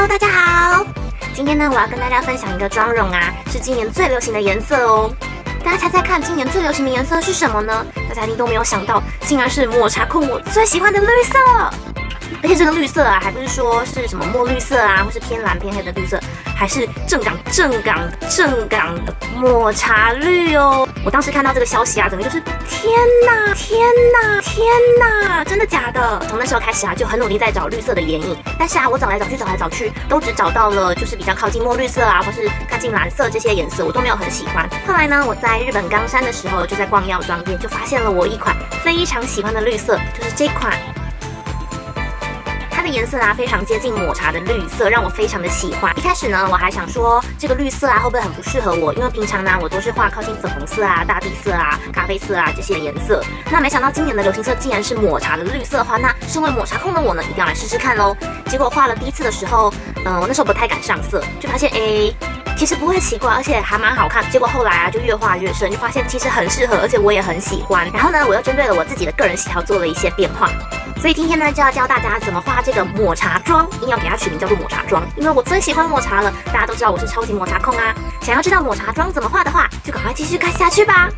Hello，大家好。今天呢，我要跟大家分享一个妆容啊，是今年最流行的颜色哦。大家猜猜看，今年最流行的颜色是什么呢？大家一定都没有想到，竟然是抹茶控我最喜欢的绿色。而且这个绿色啊，还不是说是什么墨绿色啊，或是偏蓝偏黑的绿色，还是正港正港正港的抹茶绿哦。我当时看到这个消息啊，整个就是天哪，天哪，天哪，真的假的？从那时候开始啊，就很努力在找绿色的眼影，但是啊，我找来找去，找来找去，都只找到了就是比较靠近墨绿色啊，或是靠近蓝色这些颜色，我都没有很喜欢。后来呢，我在日本冈山的时候，就在逛药妆店，就发现了我一款非常喜欢的绿色，就是这款。颜色啊，非常接近抹茶的绿色，让我非常的喜欢。一开始呢，我还想说这个绿色啊，会不会很不适合我？因为平常呢，我都是画靠近粉红色啊、大地色啊、咖啡色啊这些颜色。那没想到今年的流行色竟然是抹茶的绿色的话，那身为抹茶控的我呢，一定要来试试看喽。结果画了第一次的时候，嗯，我那时候不太敢上色，就发现哎，其实不会奇怪，而且还蛮好看。结果后来啊，就越画越深，就发现其实很适合，而且我也很喜欢。然后呢，我又针对了我自己的个人喜好做了一些变化。所以今天呢，就要教大家怎么画这个抹茶妆，硬要给它取名叫做抹茶妆，因为我最喜欢抹茶了。大家都知道我是超级抹茶控啊！想要知道抹茶妆怎么画的话，就赶快继续看下去吧。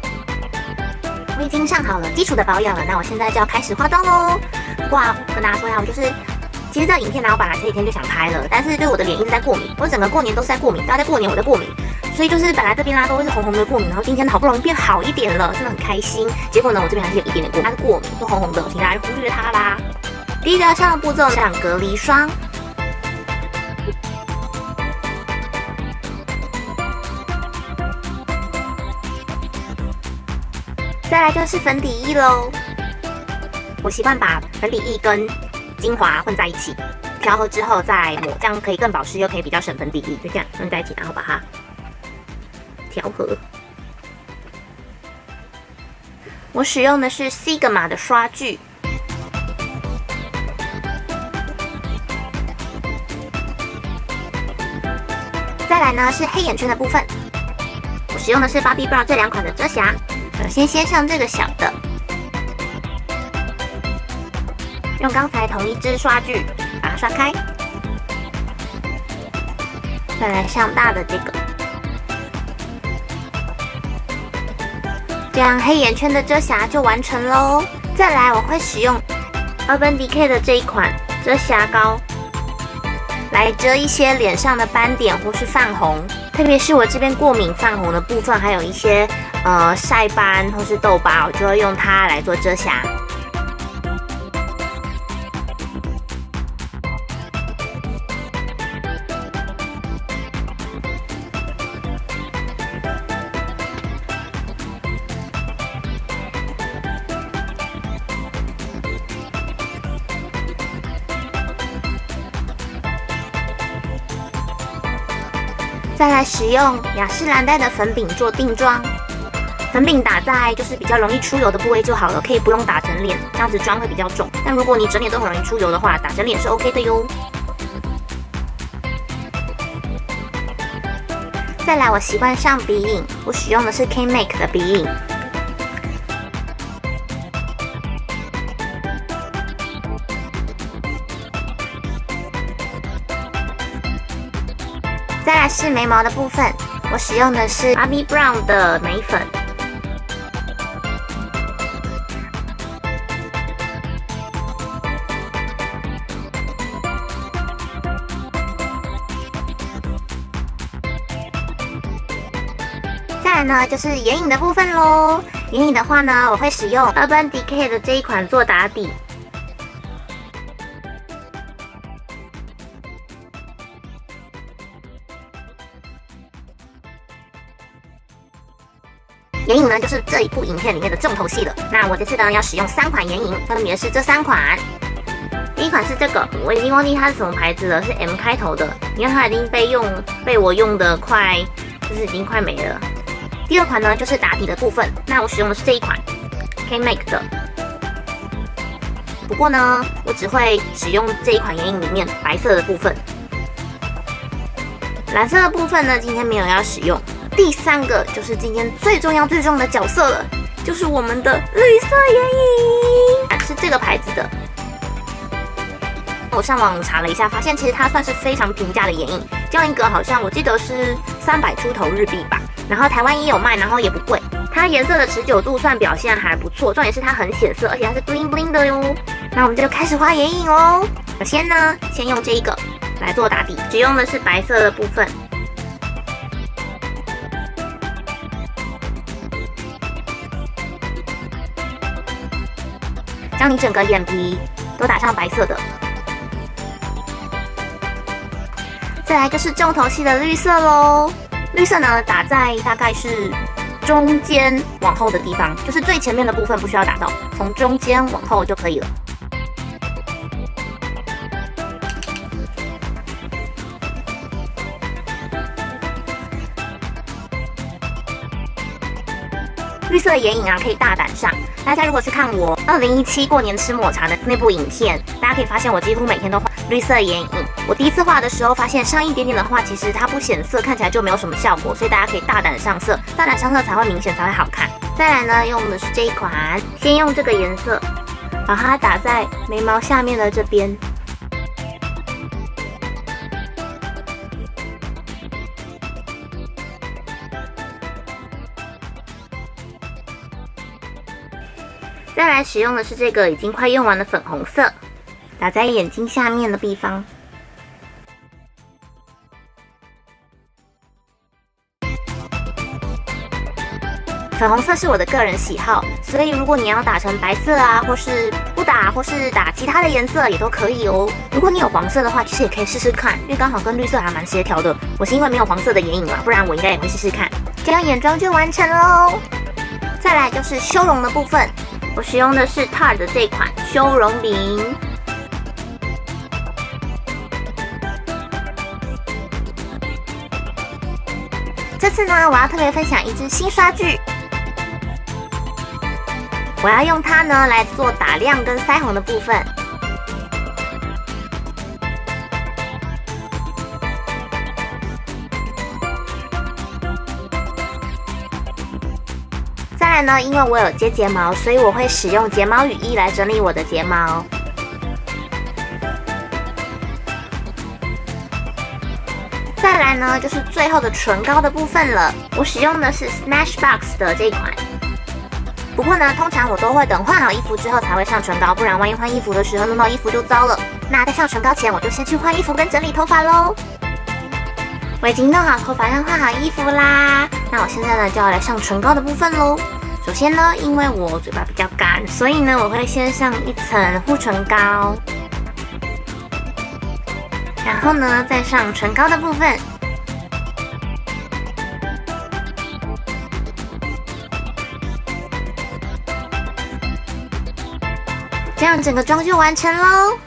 我已经上好了基础的保养了，那我现在就要开始化妆喽。哇，跟大家说一下，我就是，其实这个影片呢，我本来前几天就想拍了，但是对我的脸一直在过敏，我整个过年都是在过敏，大家在过年我在过敏。所以就是本来这边啦都会是红红的过敏，然后今天好不容易变好一点了，真的很开心。结果呢，我这边还是有一点点过敏，它是过敏，都红红的，请大家忽略它啦。第一个要上的步骤上隔离霜，再来就是粉底液喽。我习惯把粉底液跟精华混在一起，调和之后再抹，这样可以更保湿，又可以比较省粉底液。就这样混在一起，然后把它。调和，我使用的是 Sigma 的刷具。再来呢是黑眼圈的部分，我使用的是 Bobbi Brown 这两款的遮瑕。首先先上这个小的，用刚才同一支刷具把它刷开。再来上大的这个。这样黑眼圈的遮瑕就完成喽。再来，我会使用 Urban Decay 的这一款遮瑕膏，来遮一些脸上的斑点或是泛红，特别是我这边过敏泛红的部分，还有一些呃晒斑或是痘疤，我就会用它来做遮瑕。再来使用雅诗兰黛的粉饼做定妆，粉饼打在就是比较容易出油的部位就好了，可以不用打整脸，这样子妆会比较重。但如果你整脸都很容易出油的话，打整脸是 OK 的哟。再来，我习惯上鼻影，我使用的是 K Make 的鼻影。再来是眉毛的部分，我使用的是 Bobbi Brown 的眉粉。再来呢，就是眼影的部分喽。眼影的话呢，我会使用 Urban Decay 的这一款做打底。眼影呢，就是这一部影片里面的重头戏了。那我这次呢，要使用三款眼影，分别是这三款。第一款是这个，我已经忘记它是什么牌子了，是 M 开头的。你看它已经被用，被我用的快，就是已经快没了。第二款呢，就是打底的部分。那我使用的是这一款，K Make 的。不过呢，我只会使用这一款眼影里面白色的部分，蓝色的部分呢，今天没有要使用。第三个就是今天最重要、最重要的角色了，就是我们的绿色眼影，是这个牌子的。我上网查了一下，发现其实它算是非常平价的眼影，这样一个好像我记得是三百出头日币吧。然后台湾也有卖，然后也不贵。它颜色的持久度算表现还不错，重点是它很显色，而且它是 bling bling 的哟。那我们就开始画眼影哦。首先呢，先用这一个来做打底，只用的是白色的部分。让你整个眼皮都打上白色的，再来就是重头戏的绿色喽。绿色呢，打在大概是中间往后的地方，就是最前面的部分不需要打到，从中间往后就可以了。绿色眼影啊，可以大胆上。大家如果去看我二零一七过年吃抹茶的那部影片，大家可以发现我几乎每天都画绿色眼影。我第一次画的时候，发现上一点点的话，其实它不显色，看起来就没有什么效果。所以大家可以大胆上色，大胆上色才会明显，才会好看。再来呢，用的是这一款，先用这个颜色，把它打在眉毛下面的这边。再来使用的是这个已经快用完的粉红色，打在眼睛下面的地方。粉红色是我的个人喜好，所以如果你要打成白色啊，或是不打，或是打其他的颜色也都可以哦。如果你有黄色的话，其实也可以试试看，因为刚好跟绿色还蛮协调的。我是因为没有黄色的眼影嘛，不然我应该也会试试看。这样眼妆就完成喽。再来就是修容的部分。我使用的是 Tarte 的这款修容饼。这次呢，我要特别分享一支新刷具，我要用它呢来做打亮跟腮红的部分。呢，因为我有接睫毛，所以我会使用睫毛雨衣来整理我的睫毛。再来呢，就是最后的唇膏的部分了。我使用的是 Smashbox 的这款。不过呢，通常我都会等换好衣服之后才会上唇膏，不然万一换衣服的时候弄到衣服就糟了。那在上唇膏前，我就先去换衣服跟整理头发喽。我已经弄好头发跟换好衣服啦，那我现在呢就要来上唇膏的部分喽。首先呢，因为我嘴巴比较干，所以呢，我会先上一层护唇膏，然后呢，再上唇膏的部分，这样整个妆就完成喽。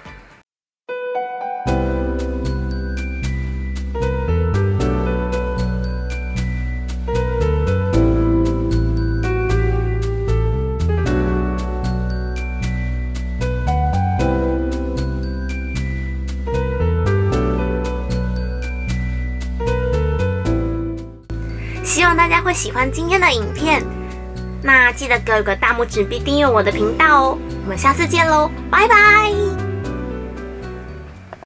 大家会喜欢今天的影片，那记得给我个大拇指并订阅我的频道哦。我们下次见喽，拜拜。